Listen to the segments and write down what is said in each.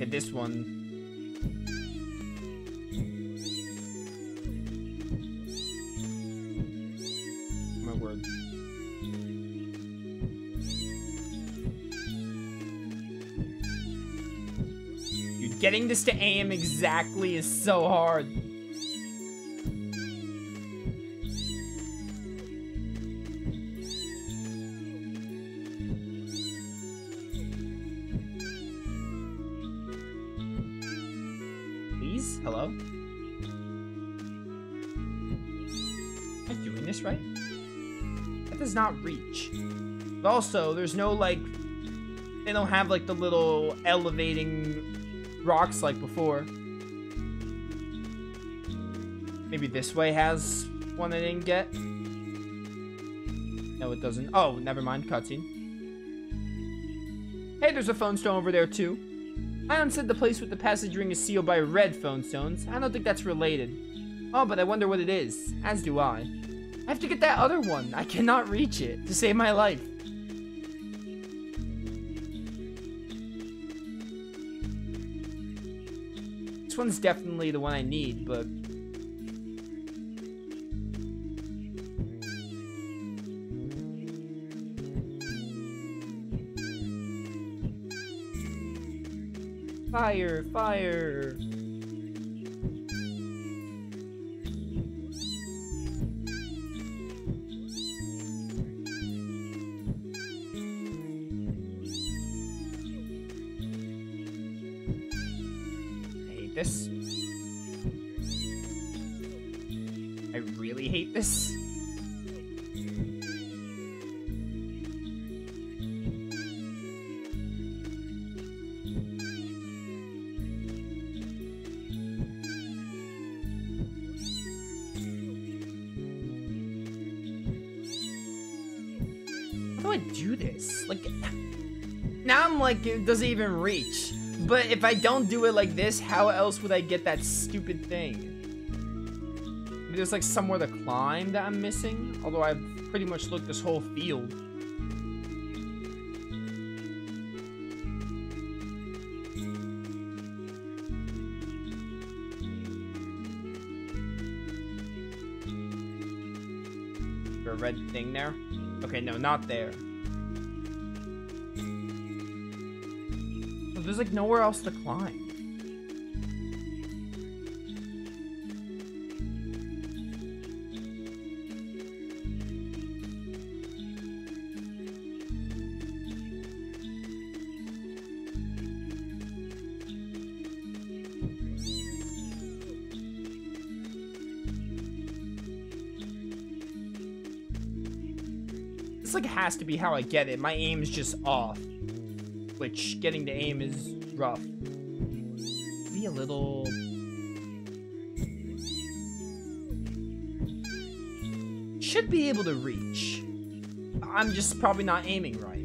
Hit this one. My word. Dude, getting this to aim exactly is so hard. This right? That does not reach. But also, there's no, like... They don't have, like, the little elevating rocks like before. Maybe this way has one I didn't get? No, it doesn't. Oh, never mind. Cutscene. Hey, there's a fonstone over there, too. Ion said the place with the passage ring is sealed by red fonstones. I don't think that's related. Oh, but I wonder what it is. As do I. I have to get that other one. I cannot reach it to save my life. This one's definitely the one I need, but... Fire, fire. Do this? Like, now I'm like, it doesn't even reach. But if I don't do it like this, how else would I get that stupid thing? Maybe there's like somewhere to climb that I'm missing. Although I've pretty much looked this whole field. red thing there? Okay, no, not there. There's like nowhere else to climb. This like has to be how I get it. My aim's just off. Which getting to aim is rough. Be a little should be able to reach. I'm just probably not aiming right.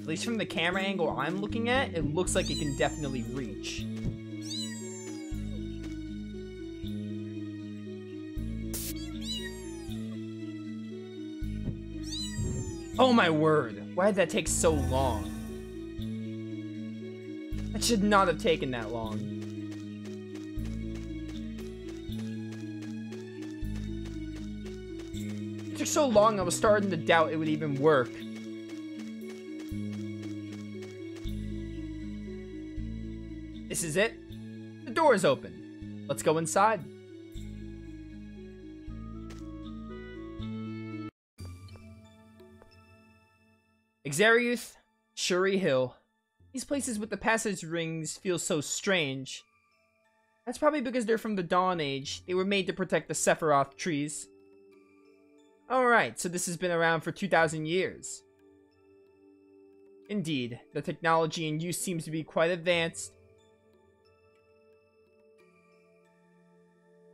At least from the camera angle I'm looking at, it looks like it can definitely reach. Oh my word. Why did that take so long? That should not have taken that long. It took so long I was starting to doubt it would even work. This is it. The door is open. Let's go inside. Xariuth, Shurrey Hill. These places with the passage rings feel so strange. That's probably because they're from the Dawn Age. They were made to protect the Sephiroth trees. Alright, so this has been around for 2,000 years. Indeed, the technology in use seems to be quite advanced.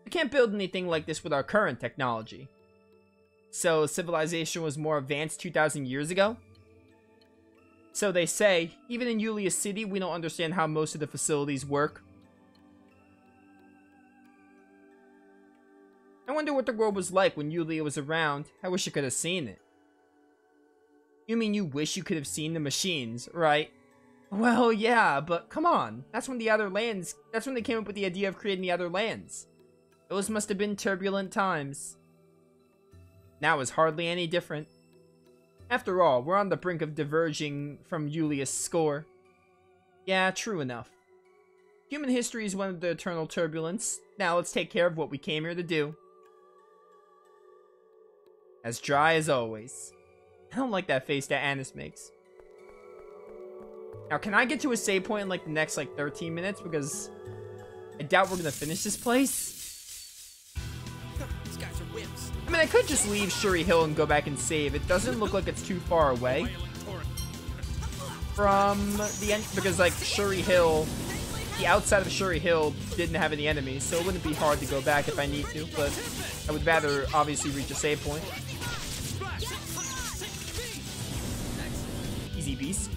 We can't build anything like this with our current technology. So, civilization was more advanced 2,000 years ago? So they say, even in Yulia City, we don't understand how most of the facilities work. I wonder what the world was like when Yulia was around. I wish I could have seen it. You mean you wish you could have seen the machines, right? Well, yeah, but come on. That's when the other lands, that's when they came up with the idea of creating the other lands. Those must have been turbulent times. Now is hardly any different. After all, we're on the brink of diverging from Yulia's score. Yeah, true enough. Human history is one of the eternal turbulence. Now let's take care of what we came here to do. As dry as always. I don't like that face that Anise makes. Now, can I get to a save point in like the next like 13 minutes? Because I doubt we're gonna finish this place. I mean, I could just leave Shurrey Hill and go back and save. It doesn't look like it's too far away from the end because like Shurrey Hill, the outside of Shurrey Hill didn't have any enemies, so it wouldn't be hard to go back if I need to. But I would rather obviously reach a save point. Easy beast.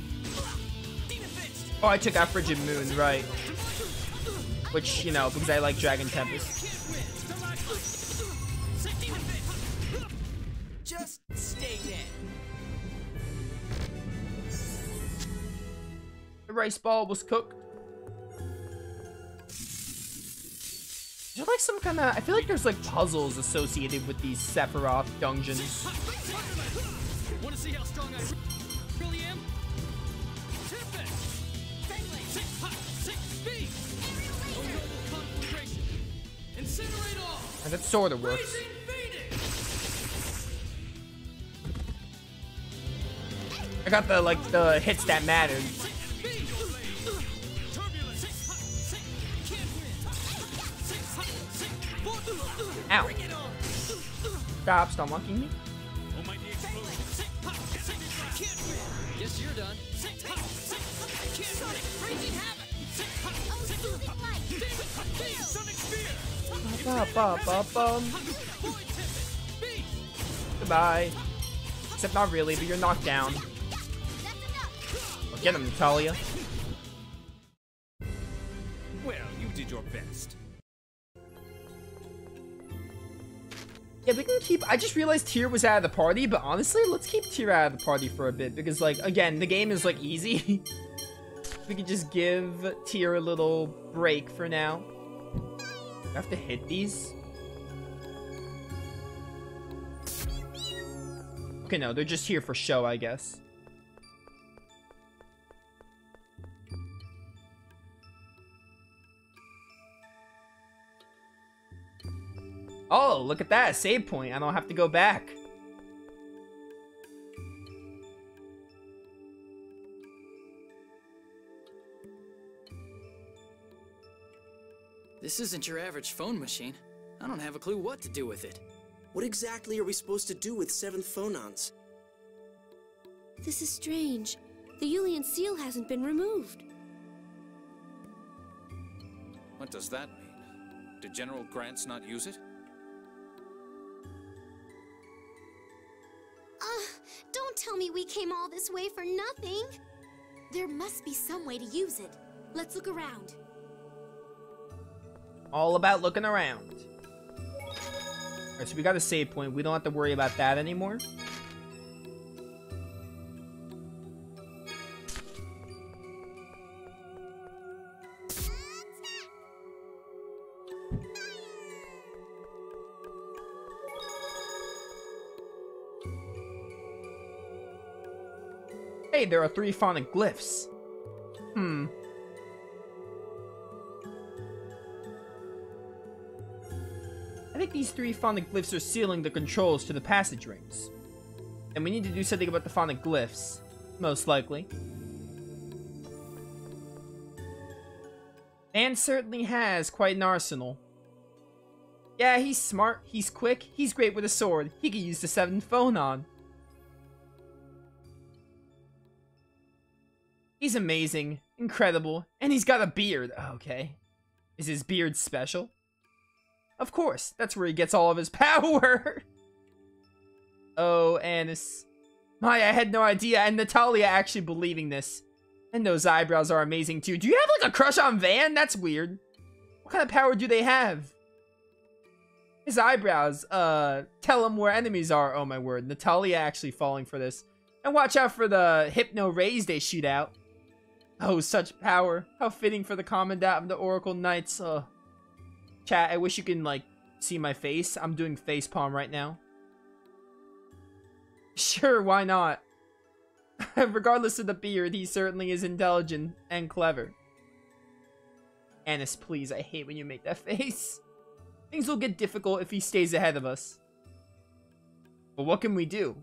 Oh, I took out Frigid Moon, right. Which, you know, because I like Dragon Tempest. Just stay dead. The rice ball was cooked. Is there like some kind of... I feel like there's like puzzles associated with these Sephiroth dungeons. Want to see how strong I really am? Tempest! Six, six, speed! No noble conflagration. Incinerate all! And that sort of works. I got the, like, the hits that mattered. Ow. Stop, stop mocking me. Guess you're done. Ba, ba, ba, bum. Goodbye. Except not really, but you're knocked down. Well, get him, Natalia. Well, you did your best. Yeah, we can keep... I just realized Tear was out of the party, but honestly, let's keep Tear out of the party for a bit. Because, like, again, the game is, like, easy. we could just give Tear a little break for now. Do I have to hit these? Okay, no, they're just here for show, I guess. Oh, look at that. Save point. I don't have to go back. This isn't your average phone machine. I don't have a clue what to do with it. What exactly are we supposed to do with seven fonons? This is strange. The Yulian seal hasn't been removed. What does that mean? Did General Grants not use it? Tell me we came all this way for nothing. There must be some way to use it. Let's look around. All about looking around. Alright, so we got a save point. We don't have to worry about that anymore. Hey, there are three fonic glyphs. Hmm. I think these three fonic glyphs are sealing the controls to the passage rings. And we need to do something about the fonic glyphs. Most likely. And certainly has quite an arsenal. Yeah, he's smart, he's quick, he's great with a sword. He could use the 7th fonon. He's amazing, incredible, and he's got a beard. Okay. Is his beard special? Of course, that's where he gets all of his power. oh, Anise. My, I had no idea, and Natalia actually believing this. And those eyebrows are amazing too. Do you have like a crush on Van? That's weird. What kind of power do they have? His eyebrows, uh, tell him where enemies are. Oh my word, Natalia actually falling for this. And watch out for the Hypno Rays they shoot out. Oh, such power. How fitting for the Commandant of the Oracle Knights. Uh, chat, I wish you can, like, see my face. I'm doing face palm right now. Sure, why not? Regardless of the beard, he certainly is intelligent and clever. Anise, please, I hate when you make that face. Things will get difficult if he stays ahead of us. But what can we do?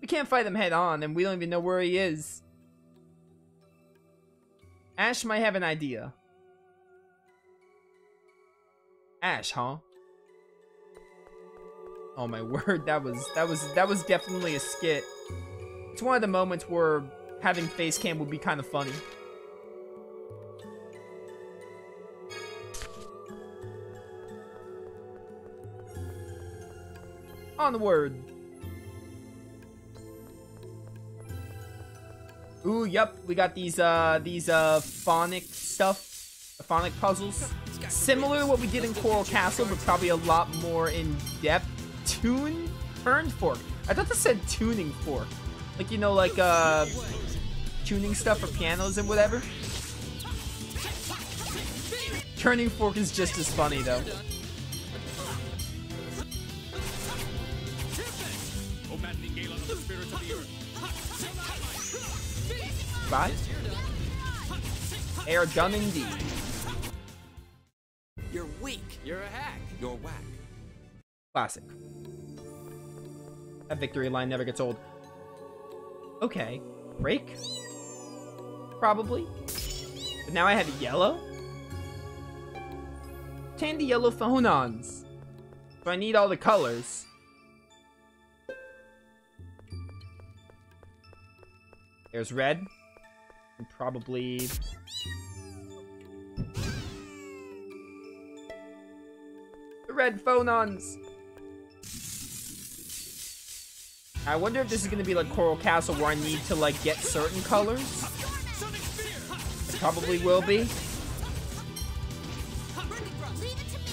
We can't fight him head on, and we don't even know where he is. Ash might have an idea. Ash, huh? Oh my word, that was that was that was definitely a skit. It's one of the moments where having face cam would be kind of funny. Onward. Ooh, yep, we got these uh these uh phonic stuff, phonic puzzles. Similar to what we did in Coral Castle, but probably a lot more in depth. Tune turned fork. I thought this said tuning fork. Like you know, like uh tuning stuff for pianos and whatever. Turning fork is just as funny though. Bye. Air gun indeed. You're weak. You're a hack. You're whack. Classic. That victory line never gets old. Okay. Break? Probably. But now I have yellow? Obtain the yellow fonons. So I need all the colors. There's red. Probably... The red fonons! I wonder if this is gonna be like Coral Castle where I need to like get certain colors. It probably will be. Leave it to me.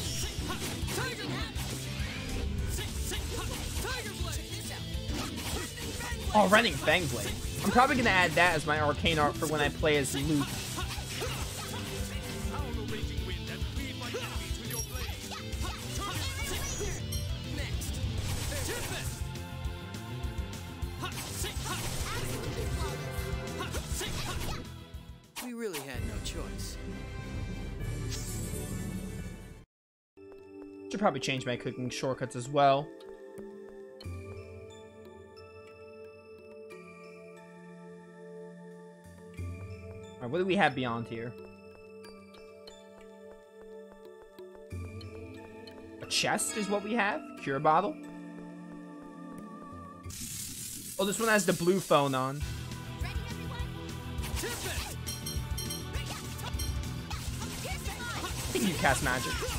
Oh, running Fang Blade. I'm probably gonna add that as my arcane art for when I play as Luke. Howl, O raging wind, and bleed my enemies with your blade. Next. Tempest! We really had no choice. Should probably change my cooking shortcuts as well. What do we have beyond here? A chest is what we have? Cure bottle? Oh, this one has the blue phone on. I think you cast magic. Field.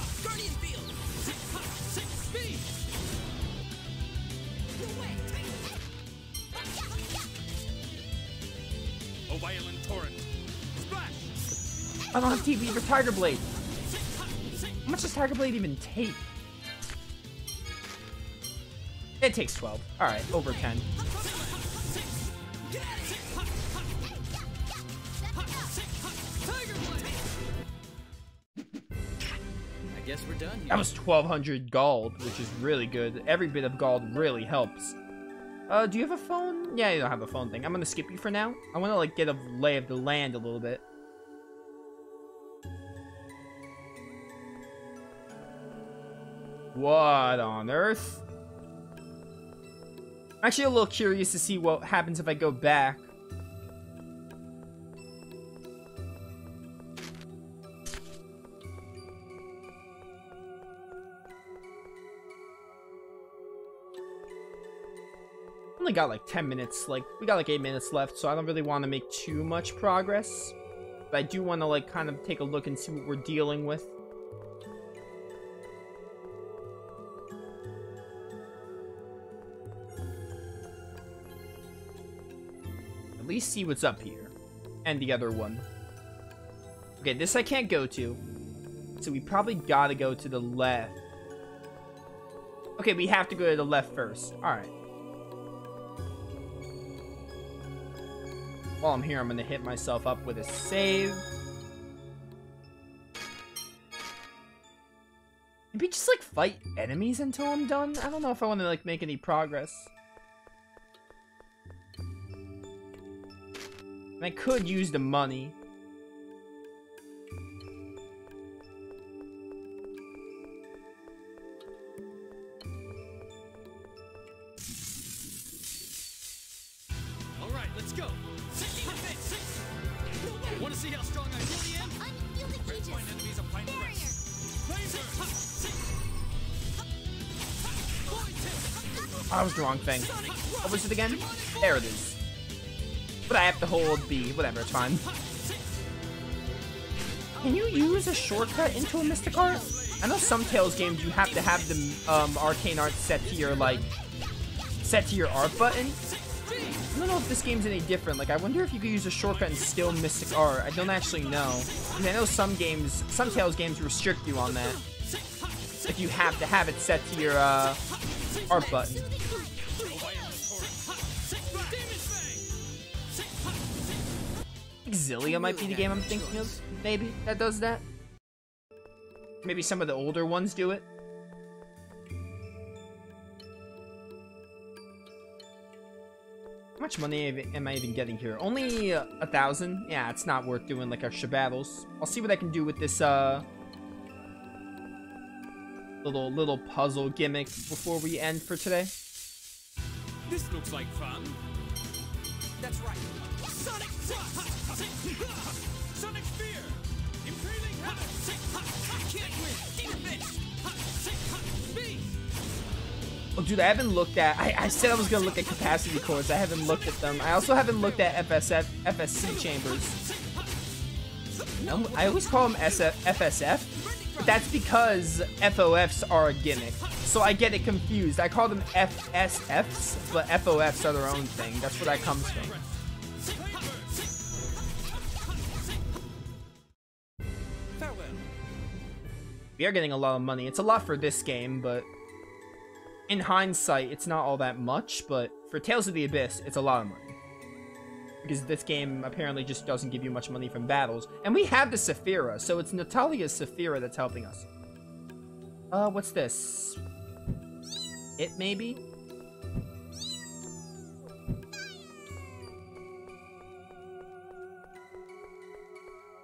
Violent torrent. I don't have TP for Tiger Blade. How much does Tiger Blade even take? It takes 12. Alright, over 10. I guess we're done here. That was 1200 gold, which is really good. Every bit of gold really helps. Uh, do you have a phone? Yeah, you don't have a phone thing. I'm gonna skip you for now. I wanna, like, get a lay of the land a little bit. What on earth? I'm actually a little curious to see what happens if I go back. only got like 10 minutes like we got like 8 minutes left so i don't really want to make too much progress but i do want to like kind of take a look and see what we're dealing with least see what's up here and the other one okay this i can't go to so we probably gotta go to the left okay we have to go to the left first all right While I'm here, I'm gonna hit myself up with a save. Maybe just like fight enemies until I'm done. I don't know if I want to like make any progress. I could use the money. All right, let's go. Want to see how strong I really am? Unyielding Point Aegis. enemies a pint Barrier. I was the wrong thing. What was it again? There it is. But I have to hold B. Whatever, it's fine. Can you use a shortcut into a Mystic Art? I know some Tales games you have to have the um, Arcane Art set to your, like, set to your art button. I don't know if this game's any different. Like, I wonder if you could use a shortcut and still Mystic Art. I don't actually know. I know some games, some Tales games restrict you on that. If you have to have it set to your, uh, art button. Xillia might be the game I'm thinking of, maybe, that does that. Maybe some of the older ones do it. How much money am I even getting here? Only uh, a thousand? Yeah, it's not worth doing like extra battles. I'll see what I can do with this, uh... Little, little puzzle gimmick before we end for today. This looks like fun. That's right. Sonic Sonic Spear! Impaling. Oh, dude, I haven't looked at. I, I said I was gonna look at capacity cores. I haven't looked at them. I also haven't looked at FSF, FSC chambers. I always call them SF, FSF, but that's because FOFs are a gimmick. So I get it confused. I call them FSFs, but FOFs are their own thing. That's where that comes from. We are getting a lot of money. It's a lot for this game, but in hindsight, it's not all that much. But for Tales of the Abyss, it's a lot of money. Because this game apparently just doesn't give you much money from battles. And we have the Saphira, so it's Natalia's Saphira that's helping us. Uh, what's this? It, maybe?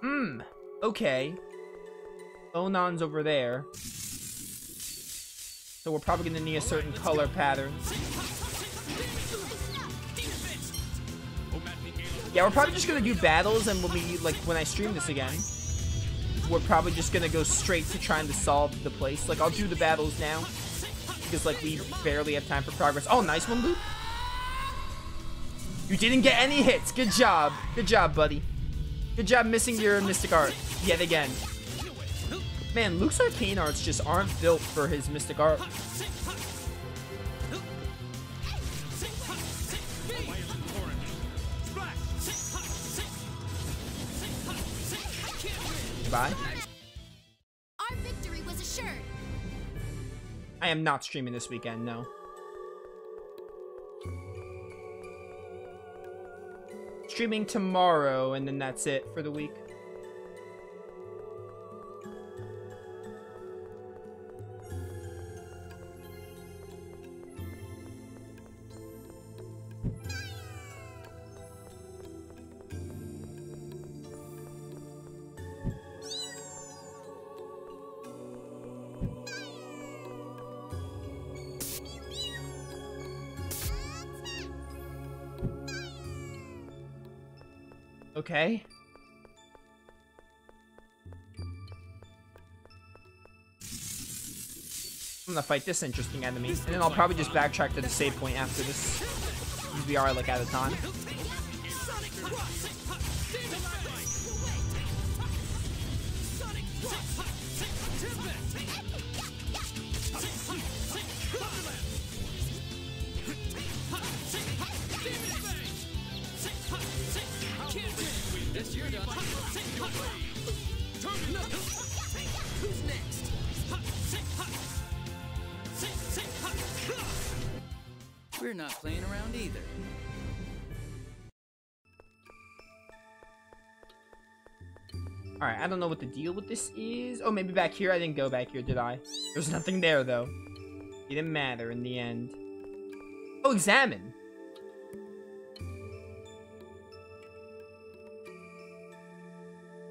Hmm, okay. Onon's over there. So we're probably gonna need a certain color pattern. Yeah, we're probably just gonna do battles, and when we like when I stream this again, we're probably just gonna go straight to trying to solve the place. Like I'll do the battles now because like we barely have time for progress. Oh, nice one, Luke. You didn't get any hits. Good job. Good job, buddy. Good job missing your Mystic Art yet again. Man, Luke's arcane arts just aren't built for his Mystic Art. Goodbye. Our victory was assured. I am not streaming this weekend, no. Streaming tomorrow, and then that's it for the week. Okay. I'm gonna fight this interesting enemy, and then I'll probably just backtrack to the save point after this. We are like out of time. We're not playing around either. Alright, I don't know what the deal with this is. Oh, maybe back here? I didn't go back here, did I? There's nothing there, though. It didn't matter in the end. Oh, examine.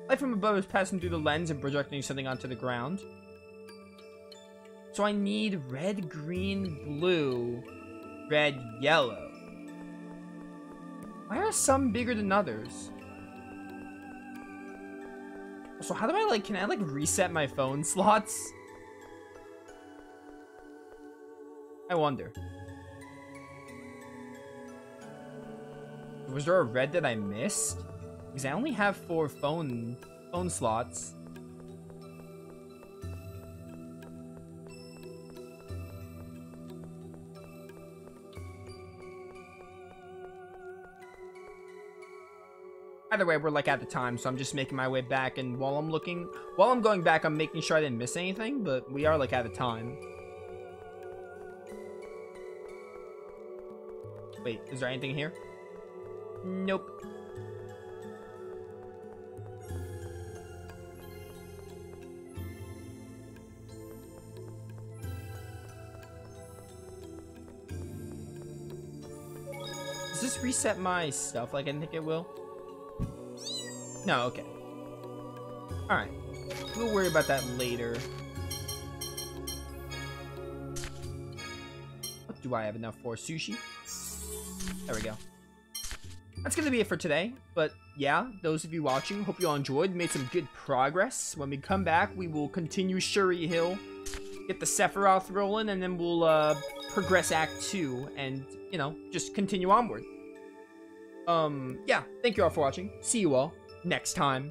Light from above is passing through the lens and projecting something onto the ground. So I need red, green, blue, red, yellow. Why are some bigger than others? So how do I like, can I like reset my phone slots? I wonder. Was there a red that I missed? Because I only have four phone phone slots. Either way, we're like at the time, so I'm just making my way back. And while I'm looking, while I'm going back, I'm making sure I didn't miss anything. But we are like at a time. Wait, is there anything here? Nope. Does this reset my stuff like I think it will? No, okay. Alright. We'll worry about that later. What do I have enough for? Sushi? There we go. That's gonna be it for today. But yeah, those of you watching, hope you all enjoyed. Made some good progress. When we come back, we will continue Shurrey Hill, get the Sephiroth rolling, and then we'll uh, progress Act 2 and, you know, just continue onward. Um, yeah, thank you all for watching. See you all next time.